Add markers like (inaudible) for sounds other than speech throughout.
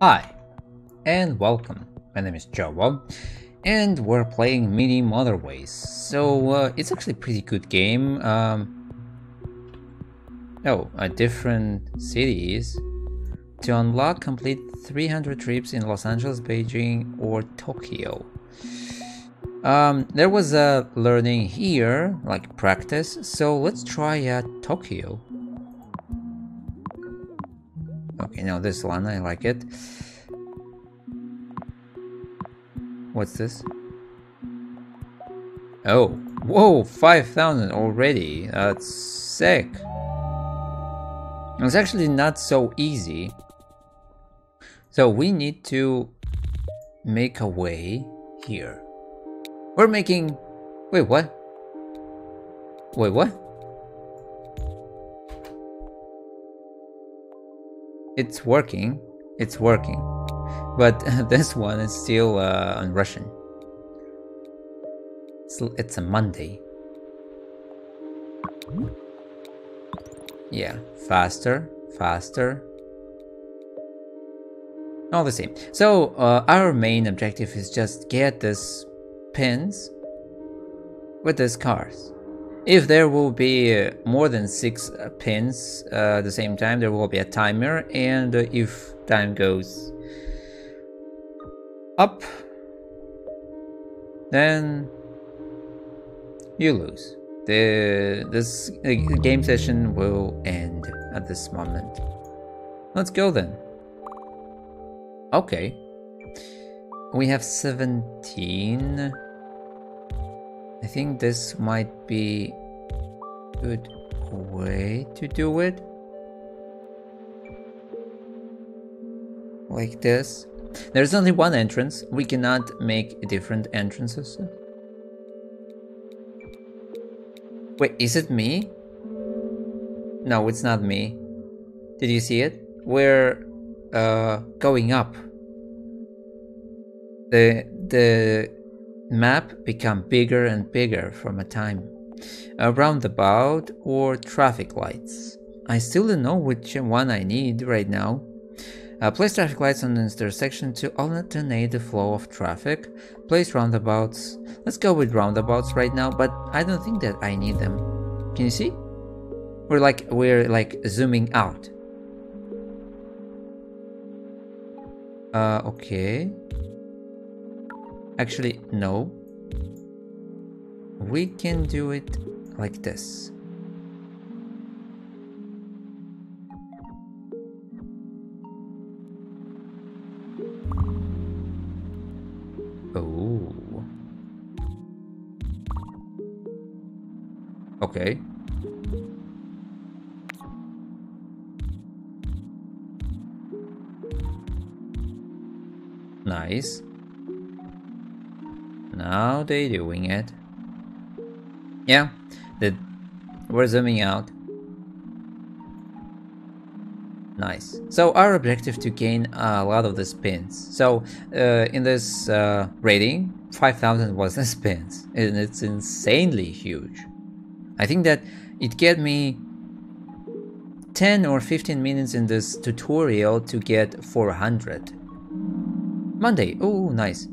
Hi, and welcome. My name is Chowo, and we're playing Mini Motorways. So, uh, it's actually a pretty good game. Um, oh, a different cities. To unlock, complete 300 trips in Los Angeles, Beijing, or Tokyo. Um, there was a learning here, like practice, so let's try uh, Tokyo. Okay, now this one, I like it. What's this? Oh, whoa, 5,000 already. That's sick. It's actually not so easy. So we need to make a way here. We're making... Wait, what? Wait, what? It's working. It's working. But (laughs) this one is still uh, on Russian. It's, it's a Monday. Yeah, faster, faster. All the same. So uh, our main objective is just get this pins with these cars. If there will be uh, more than six uh, pins uh, at the same time, there will be a timer, and uh, if time goes up, then you lose. The this game session will end at this moment. Let's go then. Okay. We have 17. I think this might be good way to do it. Like this. There's only one entrance. We cannot make different entrances. Wait, is it me? No, it's not me. Did you see it? We're uh, going up. The the map become bigger and bigger from a time. A roundabout or traffic lights. I still don't know which one I need right now. Uh, place traffic lights on the intersection to alternate the flow of traffic. Place roundabouts. Let's go with roundabouts right now, but I don't think that I need them. Can you see? We're like we're like zooming out. Uh, okay. Actually, no. We can do it like this. Oh. Okay. Nice. Now they're doing it. Yeah, the, we're zooming out. Nice. So our objective to gain a lot of the spins. So uh, in this uh, rating, 5000 was the (laughs) spins and it's insanely huge. I think that it get me 10 or 15 minutes in this tutorial to get 400. Monday, oh nice.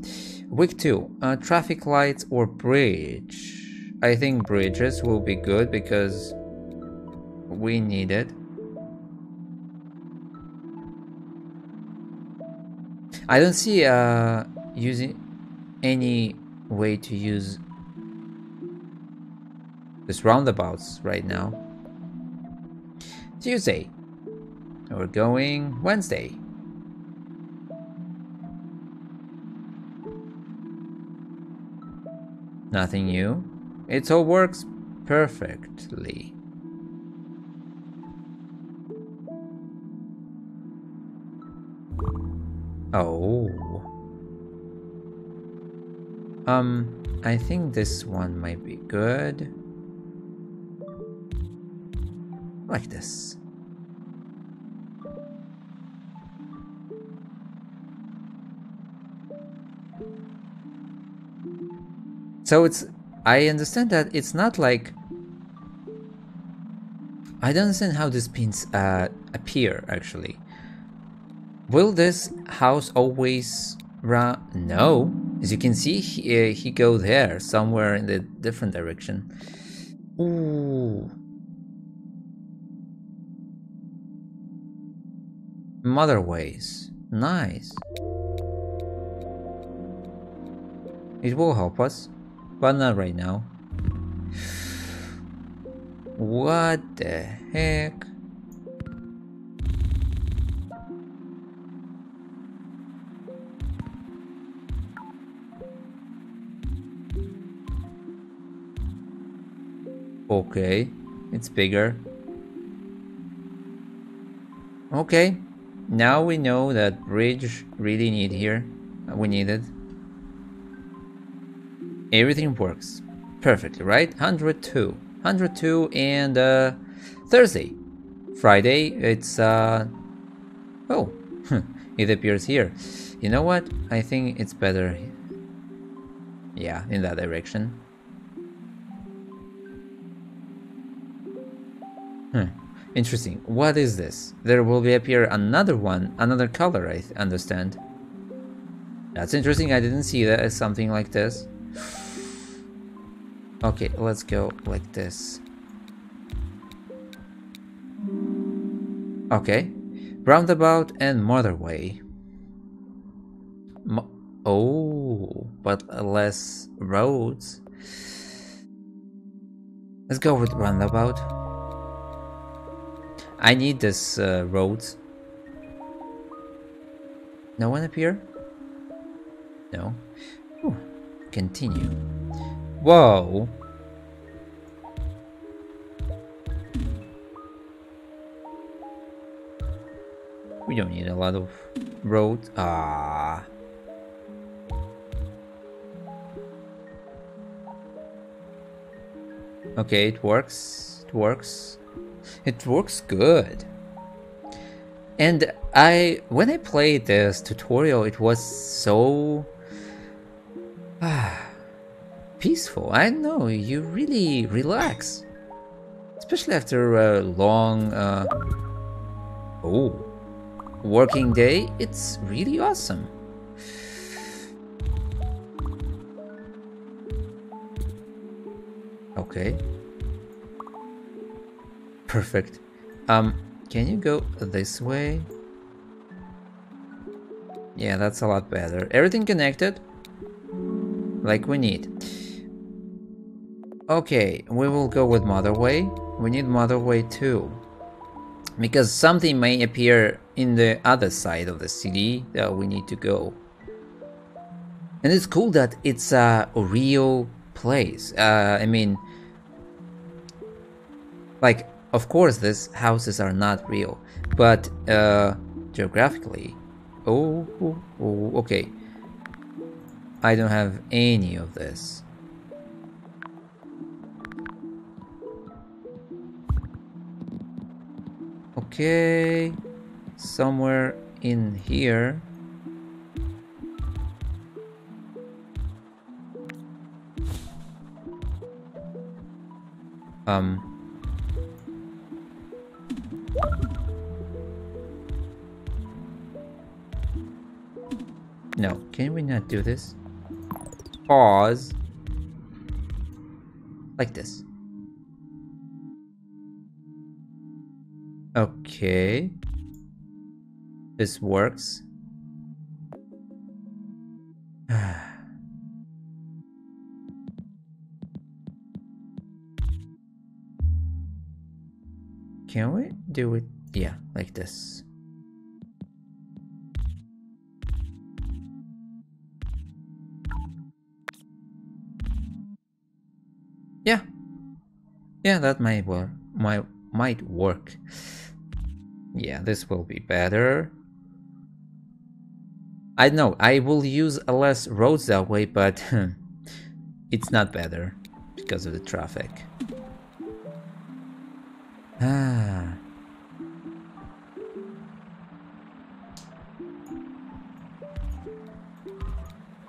Week 2, uh, traffic lights or bridge. I think bridges will be good because we need it. I don't see uh, using any way to use this roundabouts right now. Tuesday. We're going Wednesday. Nothing new. It all works perfectly. Oh. Um, I think this one might be good. Like this. So it's I understand that it's not like I don't understand how these pins uh, appear actually. Will this house always run? No. As you can see, he, uh, he go there, somewhere in the different direction. Ooh. Motherways. Nice. It will help us, but not right now. What the heck? Okay, it's bigger. Okay, now we know that bridge really need here. We need it. Everything works perfectly, right? 102. 102 and uh, Thursday. Friday, it's uh oh, (laughs) it appears here. You know what? I think it's better. Yeah, in that direction. Hmm. Interesting. What is this? There will be appear another one, another color, I understand. That's interesting. I didn't see that as something like this. Okay, let's go like this. Okay. Roundabout and motorway. Mo oh, but less roads. Let's go with roundabout. I need this uh, roads. No one up here? No. Ooh. Continue. Whoa. We don't need a lot of roads. Ah. Okay, it works. It works. It works good. And I, when I played this tutorial, it was so peaceful. I know you really relax, especially after a long, uh, oh, working day. It's really awesome. Okay. Perfect. Um, can you go this way? Yeah, that's a lot better. Everything connected? Like we need. Okay, we will go with Motherway. We need Motherway too. Because something may appear in the other side of the city that we need to go. And it's cool that it's a real place. Uh, I mean, like of course, these houses are not real, but uh, geographically, oh, oh, oh, okay. I don't have any of this. Okay, somewhere in here. Um, No, can we not do this? Pause. Like this. Okay. This works. (sighs) Can we do it? Yeah, like this. Yeah. Yeah, that might work. Might might work. Yeah, this will be better. I know, I will use less roads that way, but (laughs) it's not better because of the traffic. Ah.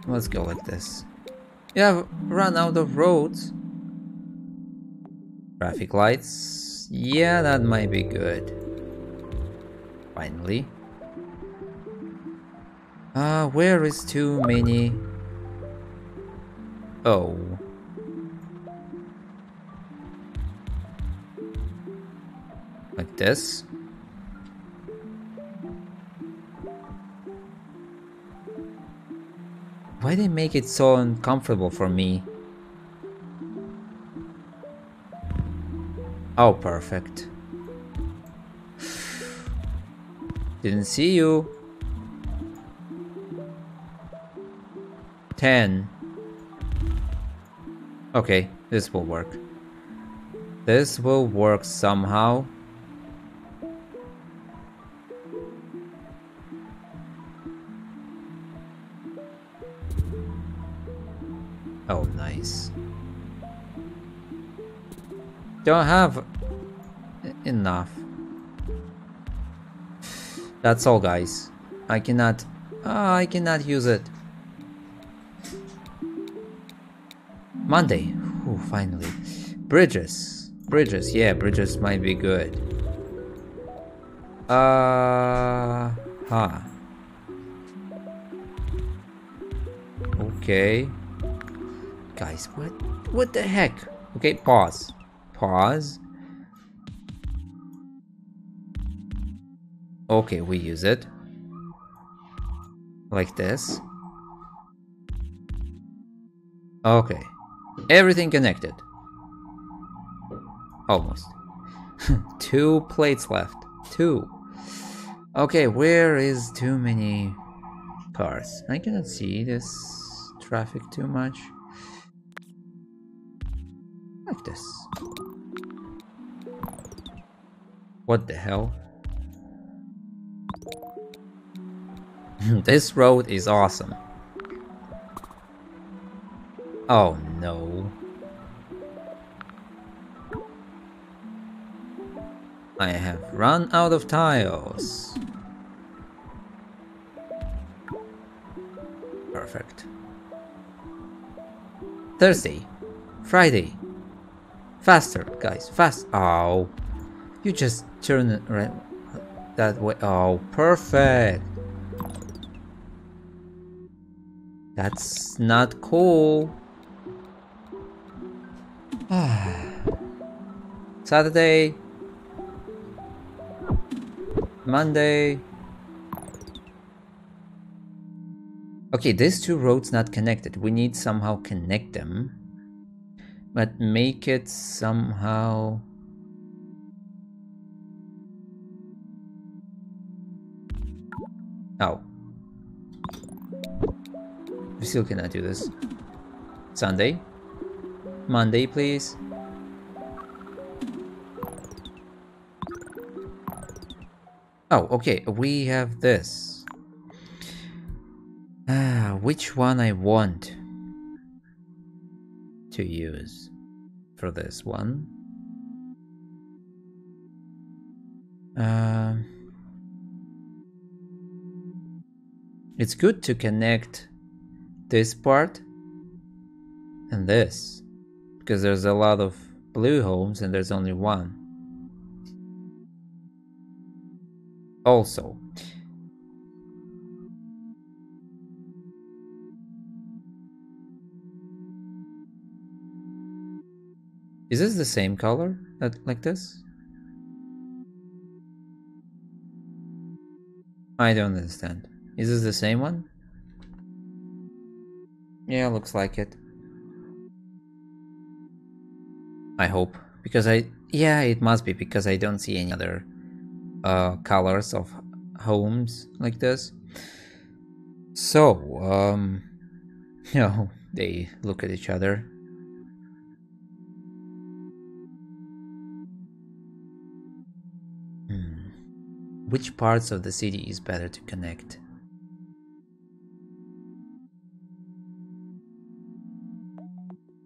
Let's go like this. Yeah, run out of roads. Traffic lights. Yeah, that might be good. Finally. Uh, where is too many? Oh. Like this? Why they make it so uncomfortable for me? Oh, perfect. Didn't see you. 10. Okay, this will work. This will work somehow. Oh, nice. Don't have enough. That's all, guys. I cannot... Oh, I cannot use it. Monday. Oh, finally. Bridges. Bridges. Yeah, bridges might be good. Uh... Huh. Okay. Guys, what? What the heck? Okay, pause. Pause. Okay, we use it. Like this. Okay. Everything connected. Almost. (laughs) Two plates left. Two. Okay, where is too many cars? I cannot see this traffic too much. Like this. What the hell? (laughs) this road is awesome. Oh no. I have run out of tiles. Perfect. Thursday. Friday. Faster, guys. Fast. Oh. You just turn it right that way. Oh, perfect. That's not cool. (sighs) Saturday. Monday. Okay, these two roads not connected. We need somehow connect them. But make it somehow... Oh. We still cannot do this. Sunday? Monday, please? Oh, okay, we have this. Ah, which one I want to use for this one? Uh, it's good to connect this part and this because there's a lot of blue homes and there's only one. Also, is this the same color that, like this? I don't understand. Is this the same one? Yeah, looks like it. I hope. Because I... Yeah, it must be because I don't see any other uh, colors of homes like this. So, um... (laughs) You know, they look at each other. Hmm. Which parts of the city is better to connect?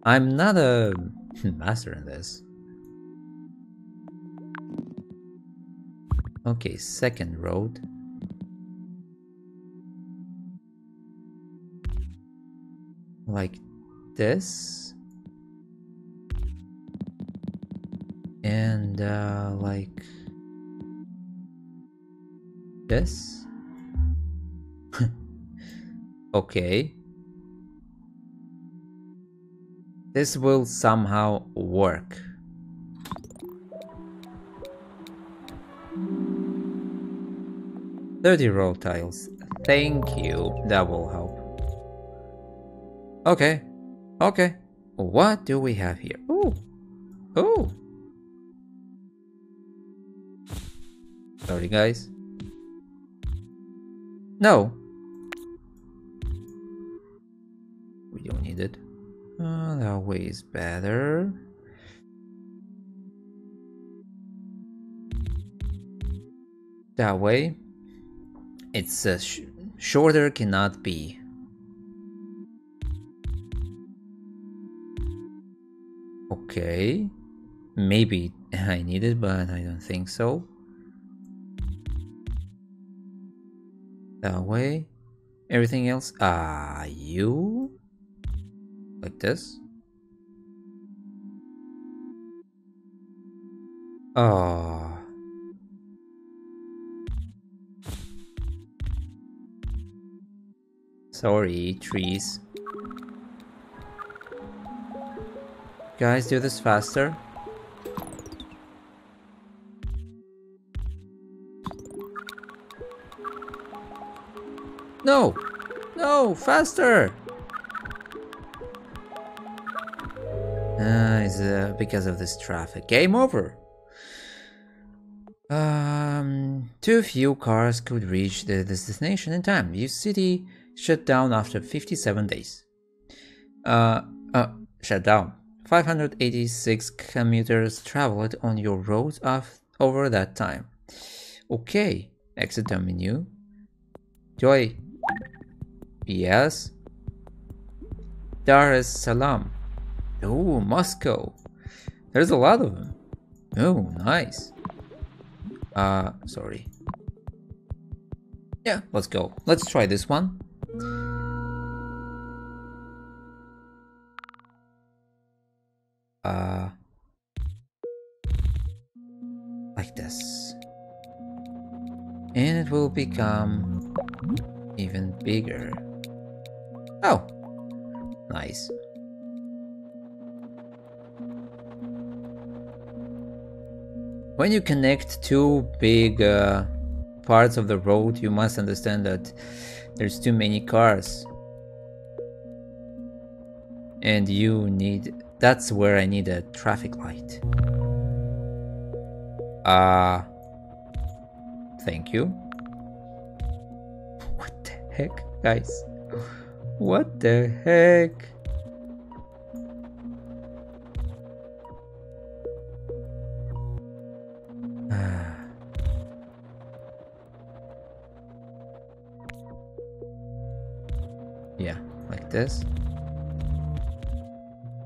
I'm not a (laughs) master in this. Okay, second road. Like this. And uh, like this. (laughs) Okay. This will somehow work. Thirty road tiles. Thank you. That will help. Okay. Okay. What do we have here? Oh. Oh. Sorry, guys. No. We don't need it. Uh, that way is better. That way. It's uh, sh shorter cannot be. Okay. Maybe (laughs) I need it, but I don't think so. That way. Everything else. Ah, you? Like this? Oh. Sorry, trees. Guys, do this faster. No! No! Faster! Uh, it's uh, because of this traffic. Game over! Um, too few cars could reach the destination in time. Your city shut down after 57 days. Uh, uh, shut down. 586 commuters traveled on your roads over that time. Okay, exit the menu. Joy. Yes. Dar es Salaam. Oh, Moscow. There's a lot of them. Oh, nice. Uh, sorry. Yeah, let's go. Let's try this one. Uh, like this. And it will become even bigger. Oh, nice. When you connect two big uh, parts of the road, you must understand that there's too many cars. And you need, that's where I need a traffic light. Ah, uh, thank you. What the heck, guys? What the heck? This.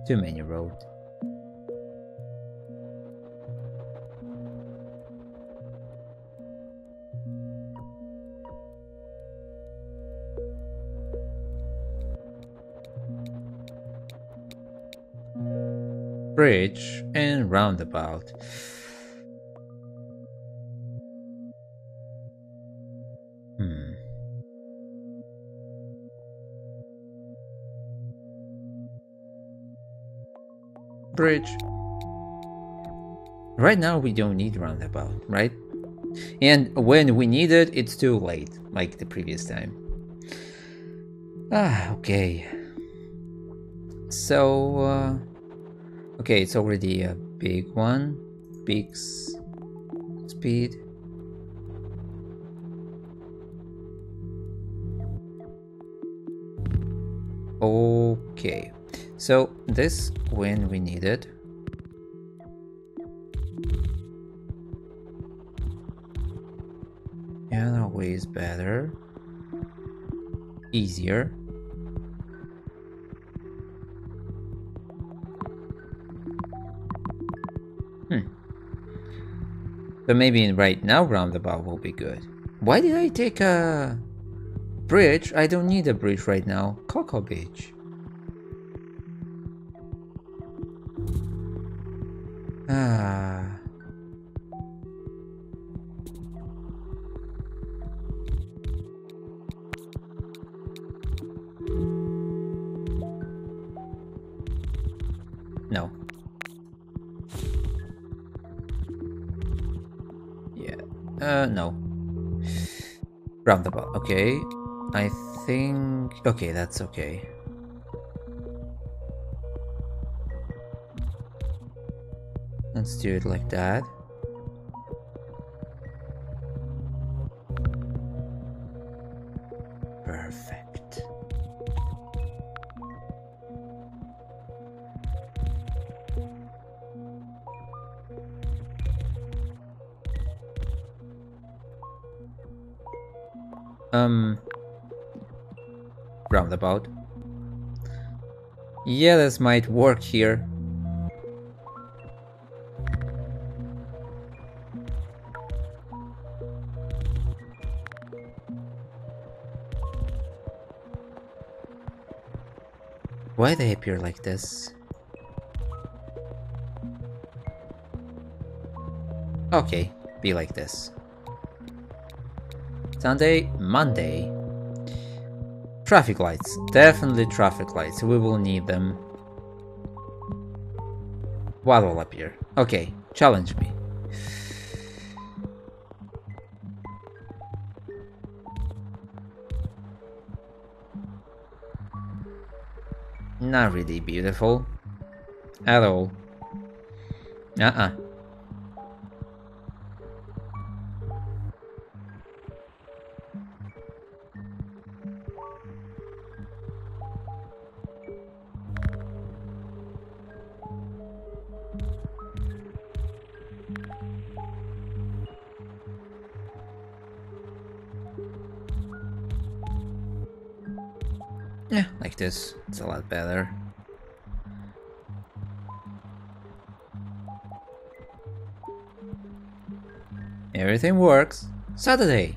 Too many road. Bridge and roundabout. Bridge. Right now we don't need roundabout, right? And when we need it, it's too late, like the previous time. Ah, okay. So, uh, okay, it's already a big one. Big speed. Okay, so this when we need it. And always better. Easier. Hmm. So maybe right now roundabout will be good. Why did I take a bridge? I don't need a bridge right now. Coco Beach. Roundabout, okay. I think... Okay, that's okay. Let's do it like that. Roundabout. Yeah, this might work here. Why they appear like this? Okay, be like this. Sunday, Monday. Traffic lights. Definitely traffic lights. We will need them. What will appear? Okay, challenge me. Not really beautiful. At all. Uh-uh. Better. Everything works. Saturday.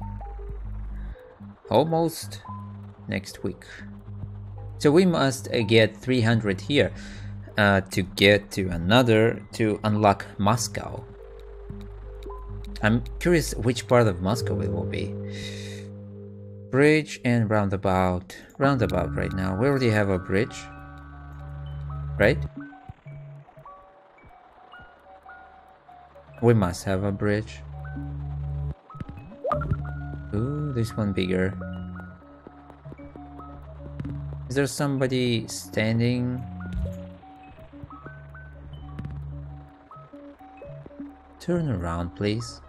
Almost next week. So we must uh, get 300 here uh, to get to another to unlock Moscow. I'm curious which part of Moscow it will be. Bridge and roundabout. Roundabout right now. We already have a bridge. Right? We must have a bridge. Ooh, this one bigger. Is there somebody standing? Turn around, please.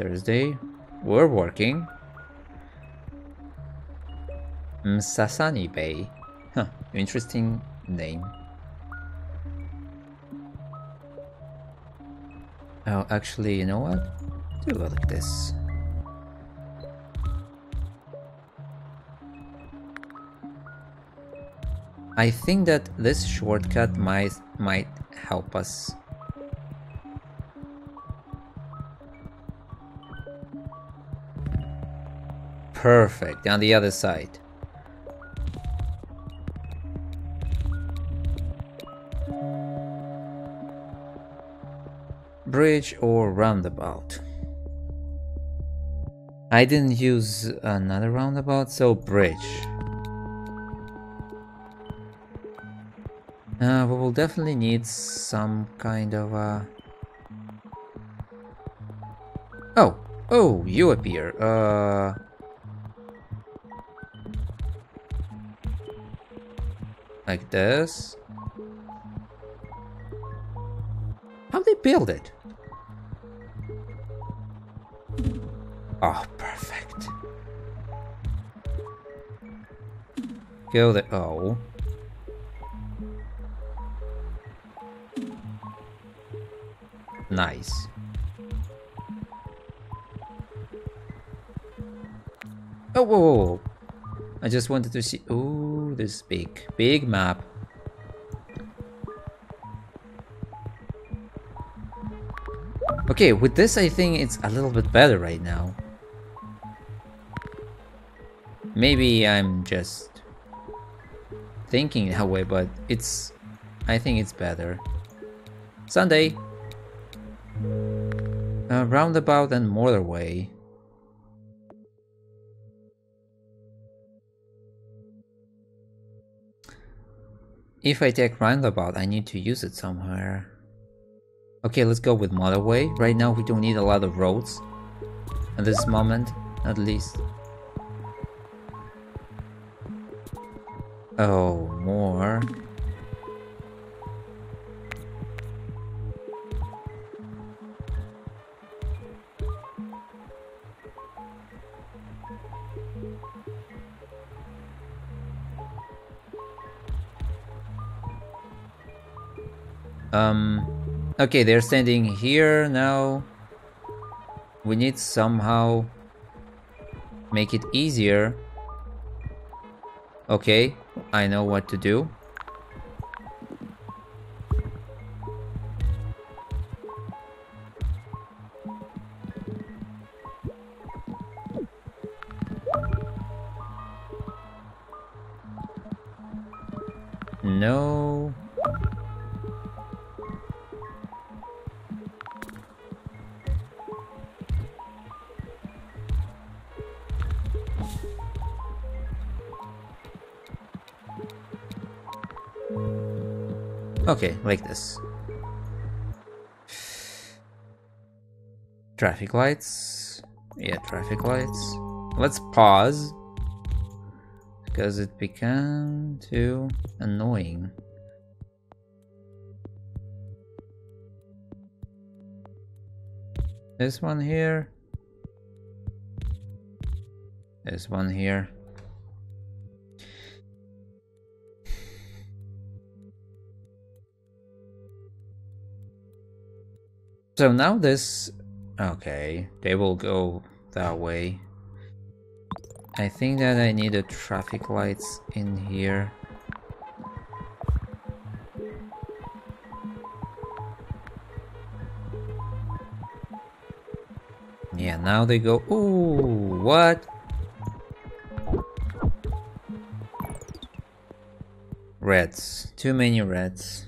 Thursday. We're working. Msasani Bay. Huh, interesting name. Oh, actually, you know what? Do it like this. I think that this shortcut might might help us Perfect, on the other side. Bridge or roundabout? I didn't use another roundabout, so bridge. Uh, we will definitely need some kind of a... Oh, oh, you appear. Uh... Like this. How they build it? Oh, perfect. Go there. Oh. Nice. Oh, whoa, whoa, whoa. I just wanted to see. Oh, this big, big map. Okay, with this I think it's a little bit better right now. Maybe I'm just thinking that way, but it's... I think it's better. Sunday. Uh, roundabout and motorway. If I take roundabout, I need to use it somewhere. Okay, let's go with motorway. Right now we don't need a lot of roads. At this moment, at least. Oh, more. Um, okay, they're standing here now. We need somehow make it easier. Okay, I know what to do. No. Okay, like this. Traffic lights. Yeah, traffic lights. Let's pause. Because it became too annoying. This one here. This one here. So now this... Okay, they will go that way. I think that I need the traffic lights in here. Yeah, now they go... Ooh, what? Reds. Too many reds.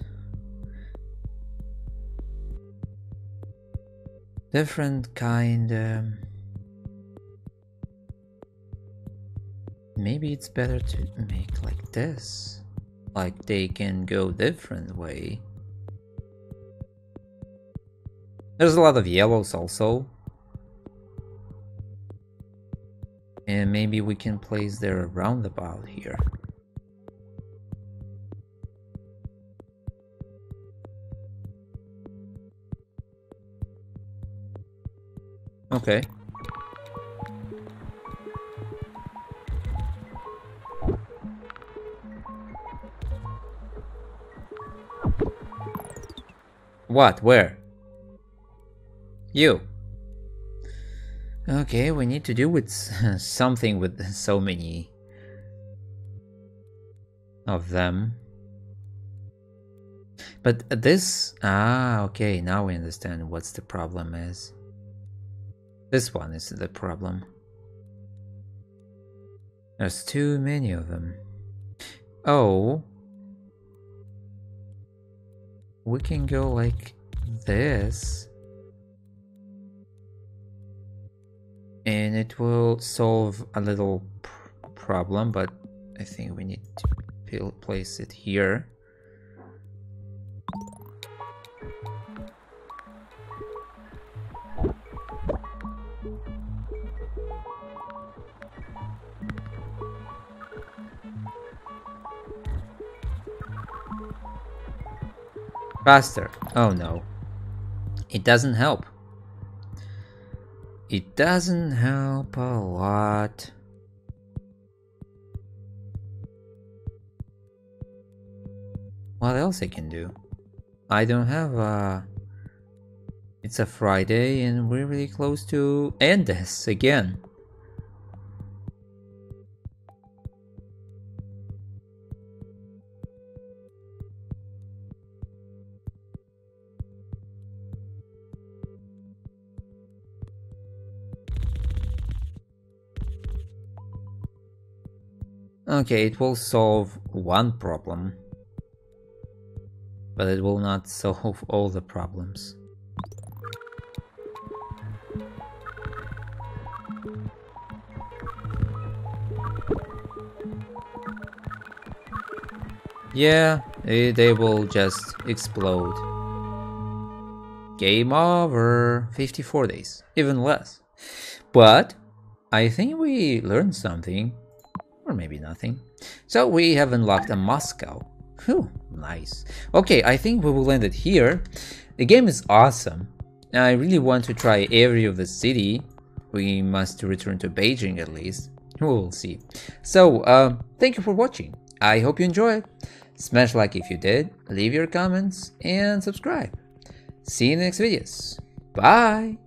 Different kind um, maybe it's better to make like this. Like they can go different way. There's a lot of yellows also. And maybe we can place their roundabout here Okay. What? Where? You. Okay, we need to do with (laughs) something with (laughs) so many of them. But this... Ah, okay, now we understand what's the problem is. This one is the problem. There's too many of them. Oh. We can go like this. And it will solve a little problem, but I think we need to place it here. Faster. Oh no. It doesn't help. It doesn't help a lot. What else I can do? I don't have a... It's a Friday and we're really close to end this again. Okay, it will solve one problem. But it will not solve all the problems. Yeah, eh, they will just explode. Game over. 54 days, even less. But I think we learned something, maybe nothing. So we have unlocked a Moscow. Whew, nice. Okay, I think we will end it here. The game is awesome. I really want to try every of the city. We must return to Beijing at least. We'll see. So, uh, thank you for watching. I hope you enjoyed. Smash like if you did, leave your comments, and subscribe. See you in the next videos. Bye!